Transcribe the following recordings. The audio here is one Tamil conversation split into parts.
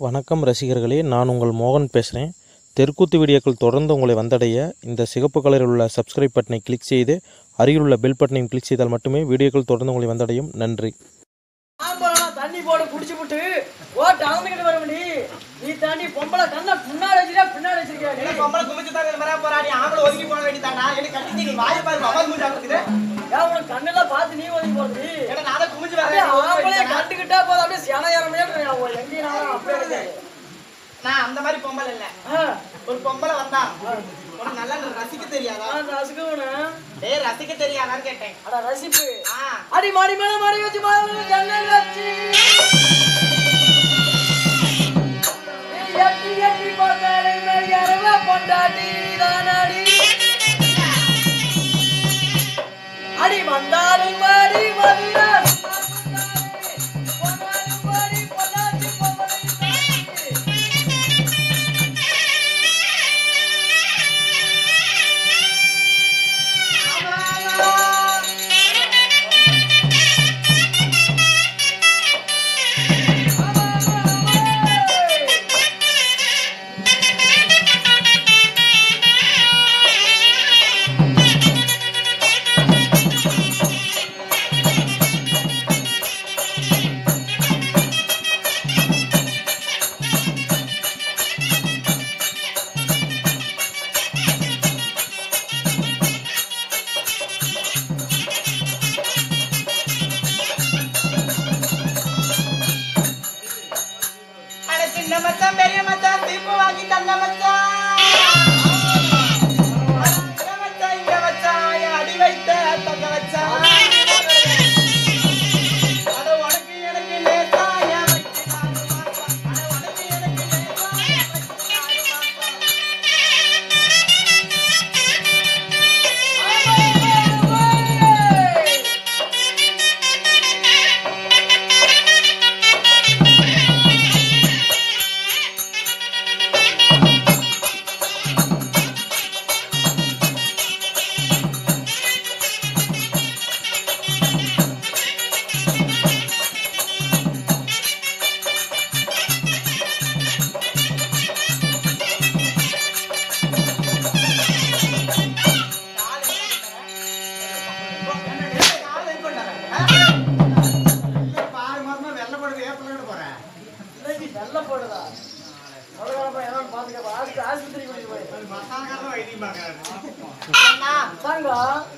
வணக்கம் ரசிகர்களே நான் உங்கள் மோகன் பேசுகிறேன் தெற்குத்து வீடியோக்கள் தொடர்ந்து உங்களை வந்தடைய இந்த சிகப்பு கலரில் உள்ள சப்ஸ்கிரைப் பட்டனை கிளிக் செய்து அருகில் உள்ள பெல் பட்டனையும் கிளிக் செய்தால் மட்டுமே வீடியோக்கள் தொடர்ந்து உங்களை வந்தடையும். நன்றி. ஆம்பளை தண்ணி போட்டு குடிச்சு விட்டு ஓட்டு அளந்துக்கிட்டு வர வேண்டி நீ தாண்டி பொம்பளை கண்ணை முன்னாடி வச்சிருக்கா பின்னாடி வச்சிருக்கியா நீ? பொம்பளை குமிச்சு தான் மாதிரி போறாடி ஆம்பளை ஒதுங்கி போக வேண்டியதானா எனக்கு கட்டி நீ வாய் நான் அந்த மாதிரி பொம்பளை இல்ல. ஒரு பொம்பளை வந்தா உனக்கு நல்லா ரசிக்க தெரியாதா? நான் ரசிக்கவனு டேய் ரசிக்க தெரியாதான்னு கேட்டேன். அட ரசிப்பு. அடி மாடி மேல மாடி வச்சு மாடி ஜன்னல் வச்சு. நீ எட்டி எட்டி பார்த்தாலே மேல் யாரவா பொண்டாட்டி தானடி. அடி வந்தாலும் மாடி la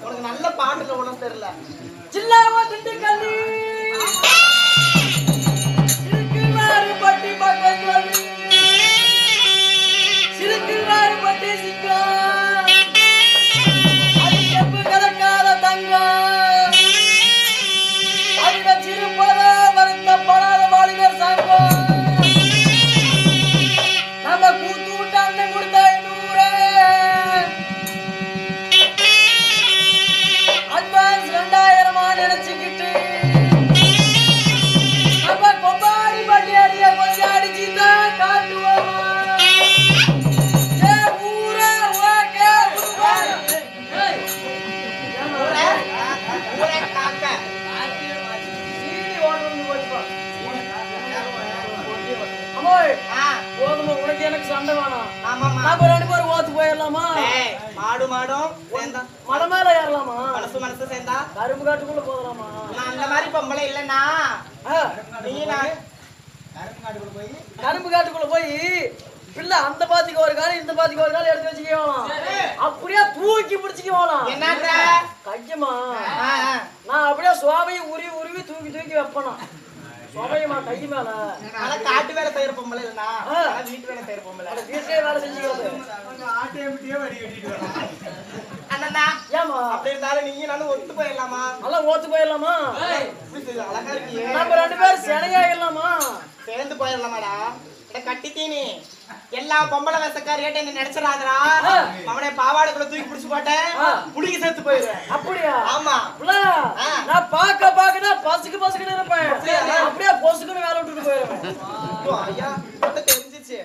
உனக்கு நல்ல பாட்டுல ஒண்ணும் தெரியல. சில்லாவ திண்டுக்கல்லி. போதுமா உனக்கு எனக்கு சண்டை வேணாம். நம்ம ரெண்டு பேரும் ஓத்து போயிடலாமா? மாடு மாடும் சேர்ந்தா. மலை மேல ஏறலாமா? மனசு மனசு சேர்ந்தா. கரும்பு காட்டுக்குள்ள போகலாமா? நான் அந்த மாதிரி பொம்பளை இல்லைண்ணா. ஆ, நீ நான் கரும்பு காட்டுக்குள்ள போய்? பிள்ளை அந்த பாத்திக்கு ஒரு காலம் இந்த பாத்திக்கு ஒரு காலம் எடுத்து வச்சுக்கலாம் அப்படியே தூக்கி பிடிச்சிக்கலாம் என்னத்த? கையமா. நான் அப்படியே சோபையை உருவி உருவி தூக்கி தூக்கி வைப்பனா? சோபையமா கை மேல. ஆனா காட்டு வேலை செய்யற பொம்பளை. ஆனா வீட்டு வேலை செய்யற பொம்பளை. அந்த வீட்டிலே வேலை செஞ்சுக்கிறது அண்ணா ஏமா அப்படி இருந்தாலும் நீங்க நானும் ஒத்து போயிடலாமா? நல்லா ஓத்து போயிடலாமா? நம்ம ரெண்டு பேரும் சிலையாயிடலாமா சேர்ந்து போயிடலாமாடா. இட கட்டி தீனி எல்லா பொம்பளை வேசக்காரியாட்ட என்ன நினைச்சிடாதடா. ஆ. அவனை பாவாடைக்குள்ள தூக்கி பிடிச்சு போட்டேன். புடிக்கு சேர்த்து போயிடுவேன். அப்படியா? ஆமா. நான் பார்க்க பார்க்கதான் பசுக்கு பசுக்குன்னு இருப்பேன். அப்படியா? பொசுக்குன்னு வேலை விட்டுட்டு போயிருவேன் ஐயா தெரிஞ்சிச்சு.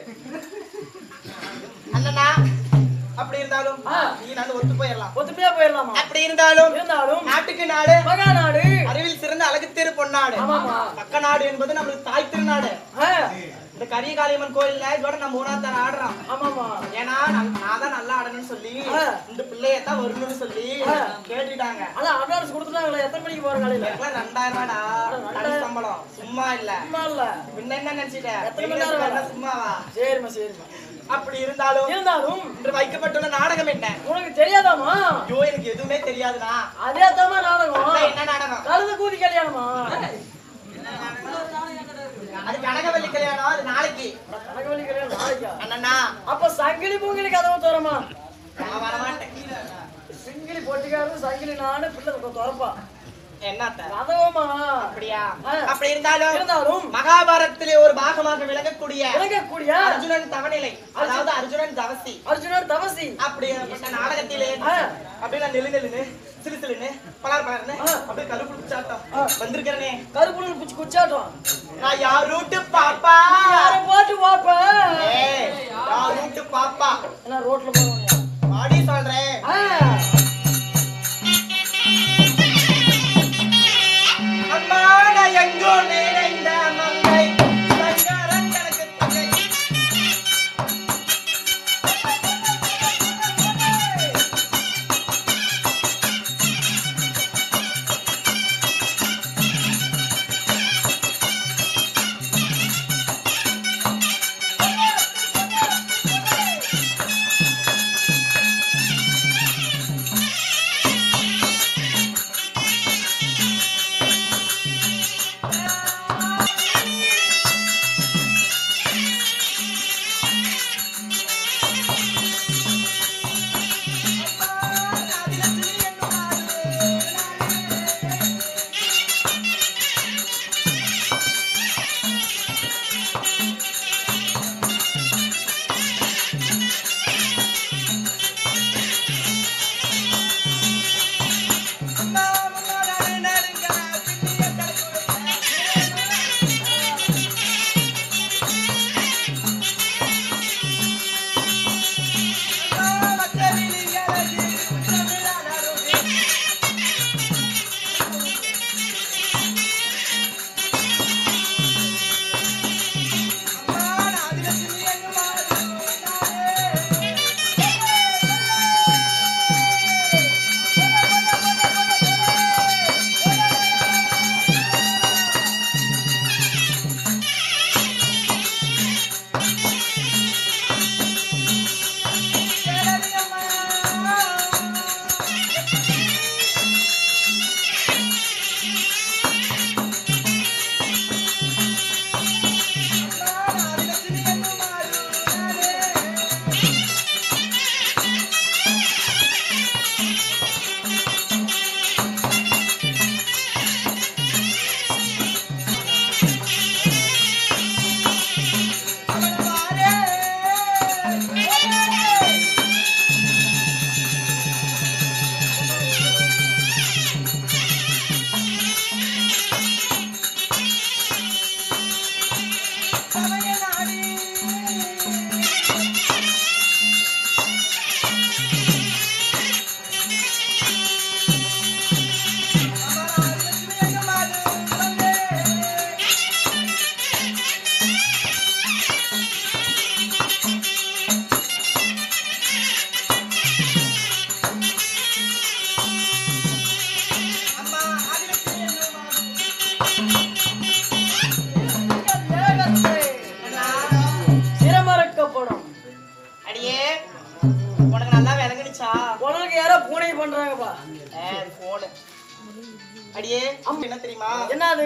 அண்ணனா அப்படி இருந்தாலும். நீ நான் ஒத்து போயிடலாம். ஒத்துமையா போயிடலாமா? அப்படி இருந்தாலும் இருந்தாலும் நாட்டுக்கு நாடு மகா நாடு. அறிவில் சிறந்த அழகு திரு பொன்னாடு. பக்க நாடு என்பது நம்மளுக்கு தாய் திருநாடு. இந்த இந்த கரிய காளியம்மன் கோயில்ல இதோட நான் மூணாவது தர ஆடுறோம் ஆமாமா ஏன்னா நான் தான் நல்லா ஆடணும்னு சொல்லி. இந்த பிள்ளைய தான் வரணும்னு சொல்லி. கேட்டுட்டாங்க. அதான் அட்வான்ஸ் கொடுத்துட்டாங்களே எத்தனை மணிக்கு போற காலையில? எனக்குலாம் ரெண்டாயிரம் ரூபாடா சம்பளம். சும்மா இல்ல. சும்மா இல்ல. முன்ன என்ன நினைச்சிட்ட? எத்தனை மணி நேரம்? சும்மாவா? சரிம்மா சரிம்மா. அப்படி இருந்தாலும் இருந்தாலும் இன்று வைக்கப்பட்டுள்ள நாடகம் என்ன? உனக்கு தெரியாதாமா ஐயோ எனக்கு எதுவுமே தெரியாதுண்ணா அதே தாமா நாடகம் என்ன நாடகம்? கழுத கூதி கல்யாணமா? அது கனகவல்லி கல்யாணம் அது நாளைக்கு. கனகவல்லி கல்யாணம் நாளைக்கா? அண்ணா அப்ப சங்கிலி பூங்கிலி கதவை தோறமா? நான் வரமாட்டேன். சிங்கிலி பொட்டிக்காரன் சங்கிலி நானு பிள்ளை திறப்பா மகாபாரதத்திலே ஒரு பாகமாக விளங்கக்கூடிய விளங்கக்கூடிய அர்ஜுனன் தவநிலை அதாவது அர்ஜுனன் தவசி. அர்ஜுனர் தவசி. நாடகத்திலே நான் நெல்லு நெல்லுன்னு சிலு சிலுன்னு பலார் பலார்னு. அப்படியே கருப்பு பிடிச்சாட்டம். வந்திருக்கிறனே. கருப்புணர் குச்சி குச்சாட்டம் நான் யார் ரூட்டு பாப்பா? யார போட்டு ஏய், யார் ரூட்டு பாப்பா. நான் ரோட்ல போறேன் பாடி சொல்றேன். பூனை பண்றாங்கப்பா. போனு அடியே என்ன தெரியுமா? என்னது?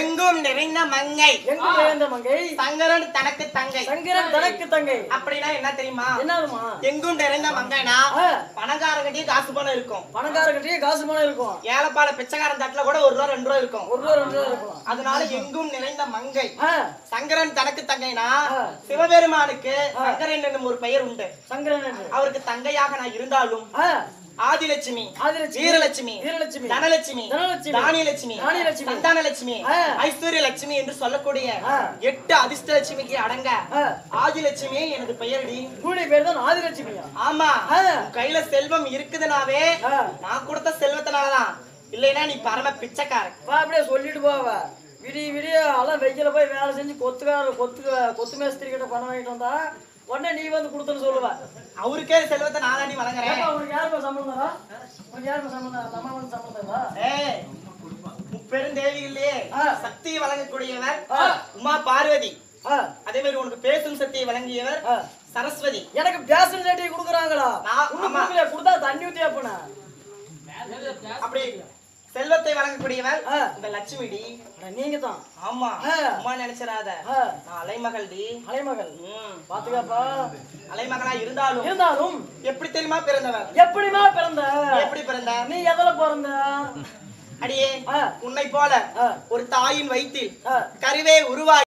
எங்கும் நிறைந்த மங்கை. எங்க நிறைந்த மங்கை. சங்கரன் தனக்கு தங்கை. சங்கரன் தனக்கு தங்கை. அப்படின்னா என்ன தெரியுமா? என்னதுமா? எங்கும் நிறைந்த மங்கைனா பணக்காரங்கிட்டயே காசு பணம் இருக்கும். பணக்காரங்கிட்டயே காசு பணம் இருக்கும். ஏலப்பால பிச்சைக்காரன் தட்டுல கூட ஒரு ரூபா ரெண்டு ரூபா இருக்கும். ஒரு ரூபா ரெண்டு ரூபா இருக்கும். அதனால எங்கும் நிறைந்த மங்கை. சங்கரன் தனக்கு தங்கைனா. சிவபெருமானுக்கு சங்கரன் என்னும் ஒரு பெயர் உண்டு. சங்கரன். அவருக்கு தங்கையாக நான் இருந்தாலும் ஆதிலட்சுமி ஆதிலட்சுமி, வீரலட்சுமி வீரலட்சுமி, தனலட்சுமி தனலட்சுமி, தானியலட்சுமி தானியலட்சுமி, சந்தானலட்சுமி. ஐஸ்வர்ய லட்சுமி என்று சொல்லக்கூடிய. எட்டு அதிர்ஷ்டலட்சுமிக்கு அடங்க ஆ, ஆதிலட்சுமியே எனது பெயரடி. பூனை பேர் தான் ஆதிலட்சுமியா? ஆமா. கையில செல்வம் இருக்குதுனாவே. நான் கொடுத்த செல்வத்தினாலதான். இல்லைன்னா நீ பரம பிச்சைக்காரன். வா அப்படியே சொல்லிட்டு போவ விடிய விடிய எல்லாம் வெயில போய் வேலை செஞ்சு கொத்துக்கார கொத்து கொத்து மேஸ்திரி கிட்ட பணம் வாங்கிட்டு வந்தா உடனே நீ வந்து கொடுத்துன்னு சொல்லுவ. அவருக்கே செல்வத்தை நானாண்டி வழங்குறேன் உனக்கு யாருப்பா சம்பளம் தரா உனக்கு யாருப்பா சம்பளம் நம்ம வந்து சம்பளம் தரா ஏய், முப்பெருந்தேவிகளிலே ஆ. சக்தியை வழங்கக்கூடியவர். உமா பார்வதி. அதே மாதிரி உனக்கு பேசும் சக்தியை வழங்கியவர். சரஸ்வதி. எனக்கு பேசன் சட்டி கொடுக்குறாங்களா? நான்- கொடுத்தா தண்ணி ஊத்தி அப்பனா அப்படி வழங்கக்கூடியவர். இந்த லட்சுமிடி நீங்க தான் ஆமா. அம்மா நினைச்சிடாத. நான் அலைமகள் டி அலைமகள். பாத்துக்கப்பா அலைமகளா இருந்தாலும் இருந்தாலும் எப்படி தெரியுமா பிறந்தவர் எப்படிமா பிறந்த எப்படி பிறந்த நீ எதுல பிறந்த அடியே. உன்னை போல. ஒரு தாயின் வயிற்றில். கருவே உருவாகி